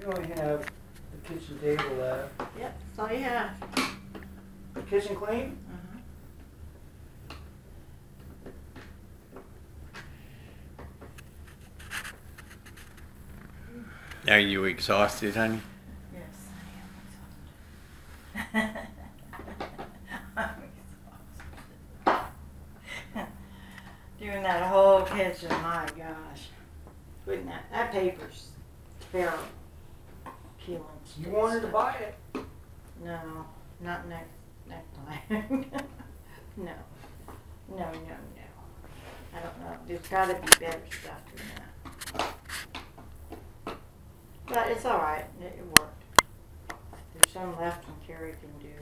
We only have the kitchen table left. Yep, that's all you have. The kitchen clean? Mhm. Are you exhausted, honey? Yes, I am exhausted. I'm exhausted. Doing that whole kitchen, my gosh. Putting that, that paper's terrible. Peeling. You wanted to buy it. No, not next, next time. no. No, no, no. I don't know. There's gotta be better stuff than that. But it's alright. It, it worked. There's some left and Carrie can do